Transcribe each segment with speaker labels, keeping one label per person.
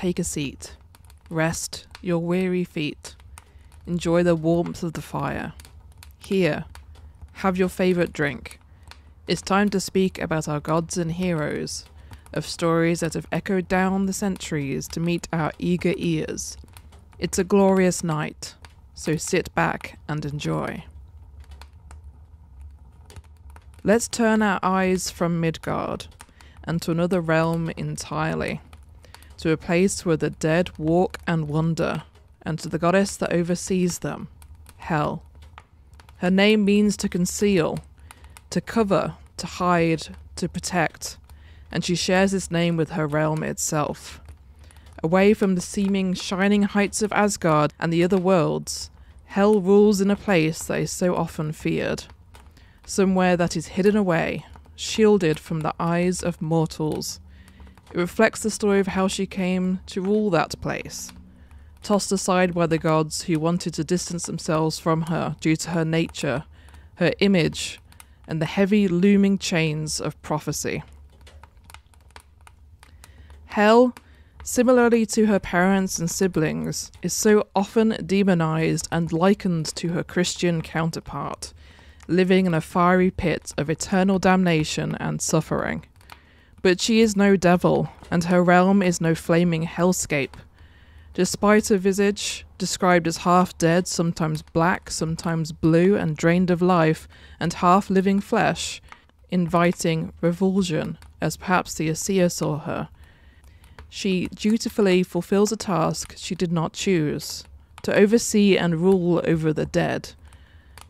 Speaker 1: take a seat. Rest your weary feet. Enjoy the warmth of the fire. Here, have your favourite drink. It's time to speak about our gods and heroes, of stories that have echoed down the centuries to meet our eager ears. It's a glorious night, so sit back and enjoy. Let's turn our eyes from Midgard and to another realm entirely, to a place where the dead walk and wander, and to the goddess that oversees them, Hel. Her name means to conceal, to cover, to hide, to protect, and she shares this name with her realm itself. Away from the seeming shining heights of Asgard and the other worlds, Hel rules in a place that is so often feared. Somewhere that is hidden away, shielded from the eyes of mortals. It reflects the story of how she came to rule that place. Tossed aside by the gods who wanted to distance themselves from her due to her nature, her image, and the heavy looming chains of prophecy. Hel, similarly to her parents and siblings, is so often demonized and likened to her Christian counterpart living in a fiery pit of eternal damnation and suffering. But she is no devil, and her realm is no flaming hellscape. Despite a visage, described as half dead, sometimes black, sometimes blue, and drained of life, and half living flesh, inviting revulsion, as perhaps the Aesir saw her, she dutifully fulfills a task she did not choose to oversee and rule over the dead.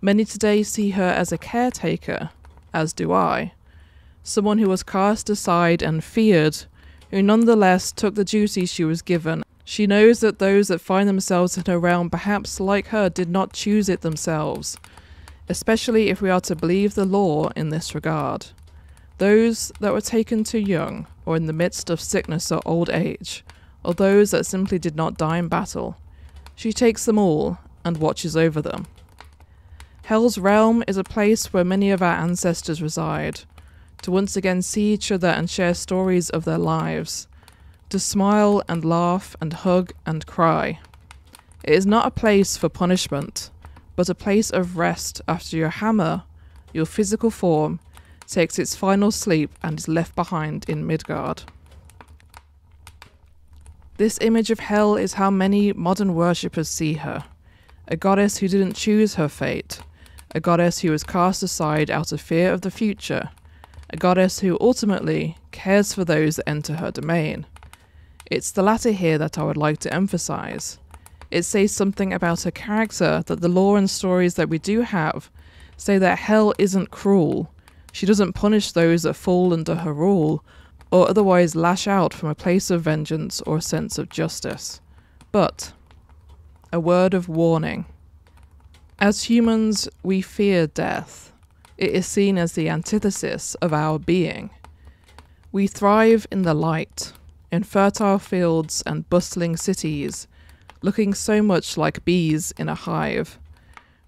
Speaker 1: Many today see her as a caretaker, as do I. Someone who was cast aside and feared, who nonetheless took the duties she was given. She knows that those that find themselves in her realm, perhaps like her, did not choose it themselves, especially if we are to believe the law in this regard. Those that were taken too young, or in the midst of sickness or old age, or those that simply did not die in battle. She takes them all and watches over them. Hel's realm is a place where many of our ancestors reside, to once again see each other and share stories of their lives, to smile and laugh and hug and cry. It is not a place for punishment, but a place of rest after your hamr, your physical form, takes its final sleep and is left behind in Midgard. This image of Hel is how many modern worshippers see her a goddess who didn't choose her fate, a goddess who was cast aside out of fear of the future, a goddess who ultimately cares for those that enter her domain. It's the latter here that I would like to emphasize. It says something about her character that the lore and stories that we do have say that Hel isn't cruel. She doesn't punish those that fall under her rule, or otherwise lash out from a place of vengeance or a sense of justice. But, a word of warning. As humans, we fear death. It is seen as the antithesis of our being. We thrive in the light, in fertile fields and bustling cities, looking so much like bees in a hive.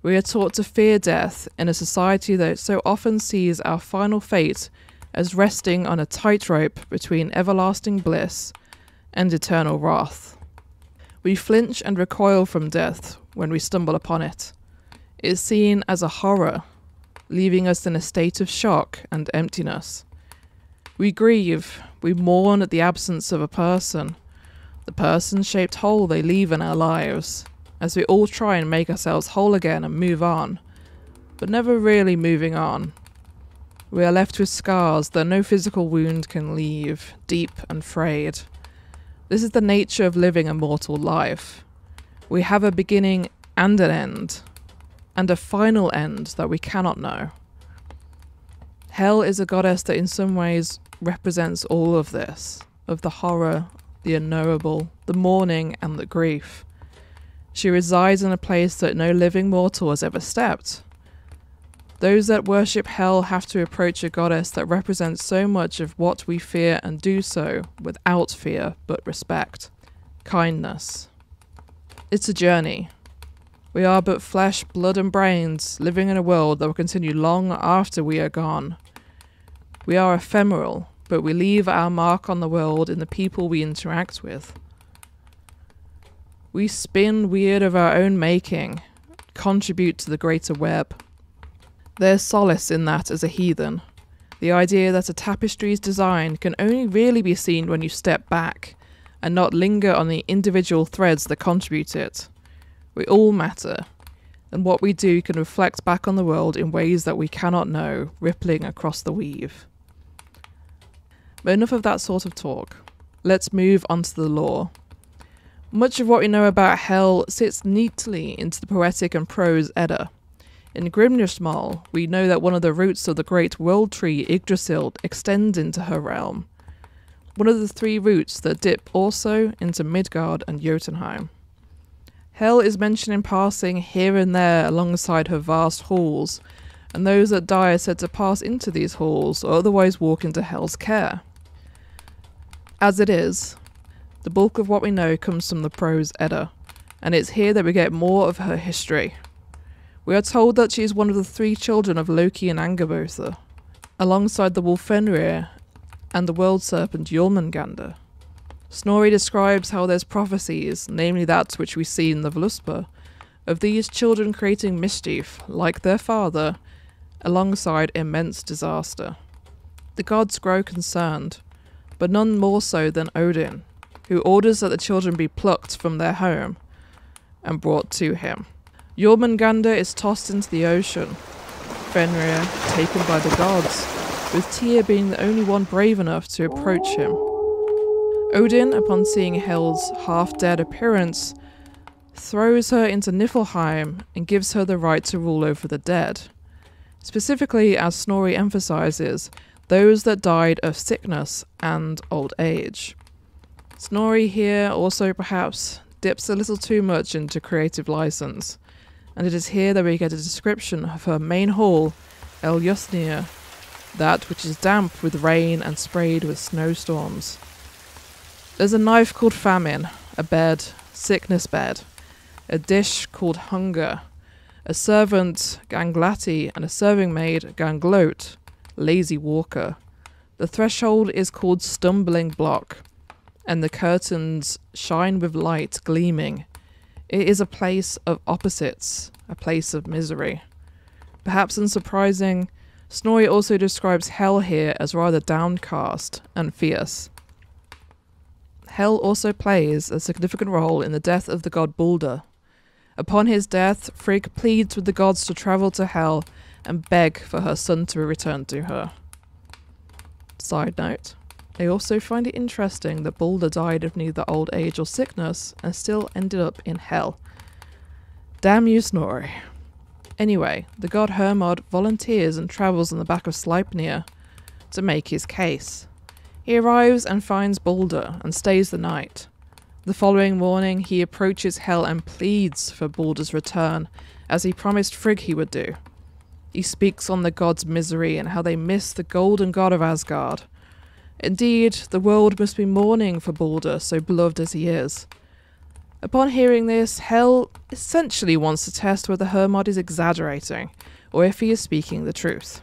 Speaker 1: We are taught to fear death in a society that so often sees our final fate as resting on a tightrope between everlasting bliss and eternal wrath. We flinch and recoil from death when we stumble upon it. it is seen as a horror, leaving us in a state of shock and emptiness. We grieve, we mourn at the absence of a person, the person shaped hole they leave in our lives, as we all try and make ourselves whole again and move on, but never really moving on. We are left with scars that no physical wound can leave, deep and frayed. This is the nature of living a mortal life. We have a beginning and an end, and a final end that we cannot know. Hel is a goddess that in some ways represents all of this of the horror, the unknowable, the mourning, and the grief. She resides in a place that no living mortal has ever stepped. Those that worship Hel have to approach a goddess that represents so much of what we fear and do so without fear but respect. Kindness. It's a journey, we are but flesh, blood, and brains, living in a world that will continue long after we are gone. We are ephemeral, but we leave our mark on the world in the people we interact with. We spin wyrd of our own making, contribute to the greater web. There's solace in that as a heathen. The idea that a tapestry's design can only really be seen when you step back and not linger on the individual threads that contribute it. We all matter, and what we do can reflect back on the world in ways that we cannot know, rippling across the weave. But enough of that sort of talk. Let's move on to the lore. Much of what we know about Hel sits neatly into the poetic and prose Edda. In Grimnismal, we know that one of the roots of the great world tree Yggdrasil extends into her realm. One of the three roots that dip also into Midgard and Jotunheim. Hel is mentioned in passing here and there alongside her vast halls, and those that die are said to pass into these halls or otherwise walk into Hel's care. As it is, the bulk of what we know comes from the prose Edda, and it's here that we get more of her history. We are told that she is one of the three children of Loki and Angrboda, alongside the wolf Fenrir and the world serpent Jormungandr. Snorri describes how there's prophecies, namely that which we see in the Völuspá, of these children creating mischief, like their father, alongside immense disaster. The gods grow concerned, but none more so than Odin, who orders that the children be plucked from their home and brought to him. Jormungandr is tossed into the ocean, Fenrir taken by the gods, with Tyr being the only one brave enough to approach him. Odin, upon seeing Hel's half dead appearance, throws her into Niflheim and gives her the right to rule over the dead. Specifically, as Snorri emphasizes, those that died of sickness and old age. Snorri here also perhaps dips a little too much into creative license and it is here that we get a description of her main hall, Eljudnir, that which is damp with rain and sprayed with snowstorms. There's a knife called famine, a bed, sickness bed, a dish called hunger, a servant, Ganglati, and a serving maid, Ganglöt, lazy walker. The threshold is called stumbling block, and the curtains shine with light gleaming, it is a place of opposites, a place of misery. Perhaps unsurprising, Snorri also describes Hel here as rather downcast and fierce. Hel also plays a significant role in the death of the god Balder. Upon his death, Frigg pleads with the gods to travel to Hel and beg for her son to return to her. Side note they also find it interesting that Balder died of neither old age or sickness and still ended up in Hel. Damn you, Snorri. Anyway, the god Hermod volunteers and travels on the back of Sleipnir to make his case. He arrives and finds Balder and stays the night. The following morning, he approaches Hel and pleads for Balder's return, as he promised Frigg he would do. He speaks on the god's misery and how they miss the golden god of Asgard, Indeed, the world must be mourning for Balder, so beloved as he is. Upon hearing this, Hel essentially wants to test whether Hermod is exaggerating, or if he is speaking the truth.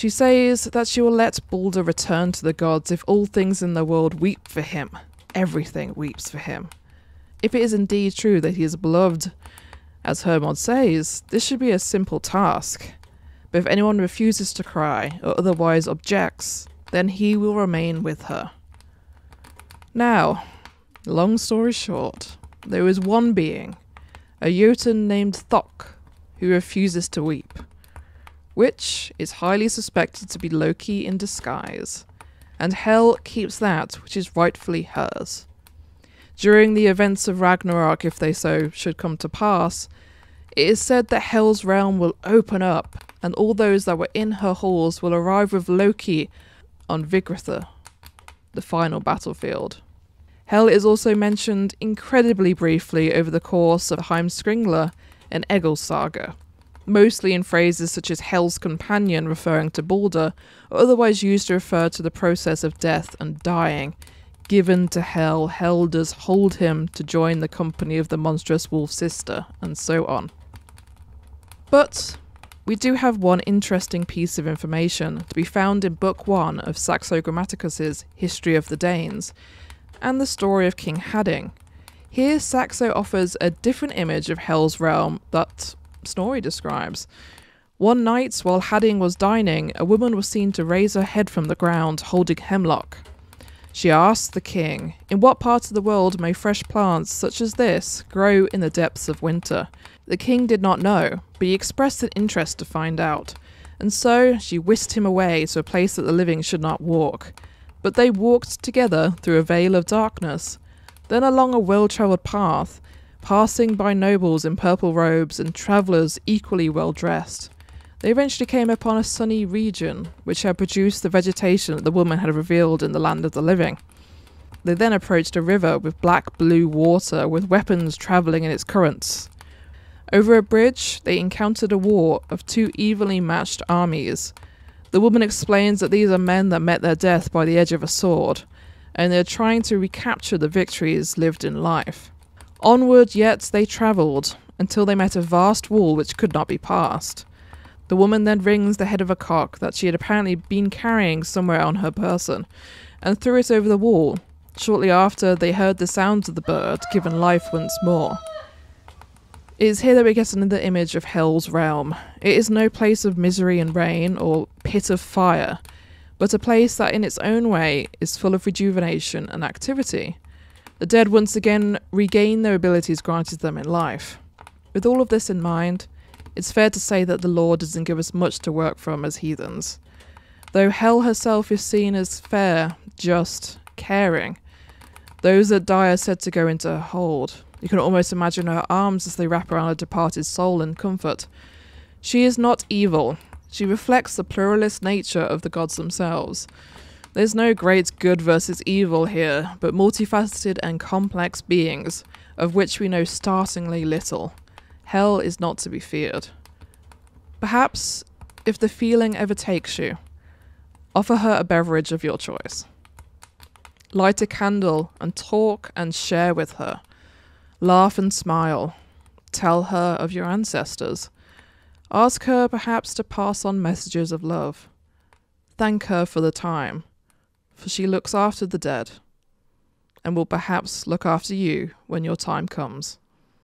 Speaker 1: She says that she will let Balder return to the gods if all things in the world weep for him. Everything weeps for him. If it is indeed true that he is beloved, as Hermod says, this should be a simple task. But if anyone refuses to cry, or otherwise objects, then he will remain with her. Now, long story short, there is one being, a Jotun named Thok, who refuses to weep, which is highly suspected to be Loki in disguise, and Hel keeps that which is rightfully hers. During the events of Ragnarok, if they so should come to pass, it is said that Hel's realm will open up, and all those that were in her halls will arrive with Loki on Vigratha, the final battlefield. Hel is also mentioned incredibly briefly over the course of Heimskringla and Egil's saga, mostly in phrases such as Hel's companion referring to Balder, or otherwise used to refer to the process of death and dying. Given to Hel, Hel does hold him to join the company of the monstrous wolf sister, and so on. But we do have one interesting piece of information to be found in Book 1 of Saxo Grammaticus's History of the Danes, and the story of King Hadding. Here, Saxo offers a different image of Hel's realm that Snorri describes. One night, while Hadding was dining, a woman was seen to raise her head from the ground, holding hemlock. She asked the king, In what part of the world may fresh plants such as this grow in the depths of winter? The king did not know, but he expressed an interest to find out, and so she whisked him away to a place that the living should not walk. But they walked together through a veil of darkness, then along a well travelled path, passing by nobles in purple robes and travellers equally well dressed. They eventually came upon a sunny region which had produced the vegetation that the woman had revealed in the land of the living. They then approached a river with black blue water with weapons travelling in its currents. Over a bridge, they encountered a war of two evenly matched armies. The woman explains that these are men that met their death by the edge of a sword, and they're trying to recapture the victories lived in life. Onward yet they travelled, until they met a vast wall which could not be passed. The woman then rings the head of a cock that she had apparently been carrying somewhere on her person, and threw it over the wall. Shortly after, they heard the sounds of the bird given life once more. It is here that we get another image of Hel's realm. It is no place of misery and rain or pit of fire, but a place that in its own way is full of rejuvenation and activity. The dead once again regain their abilities granted them in life. With all of this in mind, it's fair to say that the Lord doesn't give us much to work from as heathens. Though Hel herself is seen as fair, just, caring, those that die are said to go into her hold. You can almost imagine her arms as they wrap around a departed soul in comfort. She is not evil. She reflects the pluralist nature of the gods themselves. There's no great good versus evil here, but multifaceted and complex beings, of which we know startlingly little. Hel is not to be feared. Perhaps, if the feeling ever takes you, offer her a beverage of your choice. Light a candle and talk and share with her. Laugh and smile. Tell her of your ancestors. Ask her perhaps to pass on messages of love. Thank her for the time, for she looks after the dead, and will perhaps look after you when your time comes.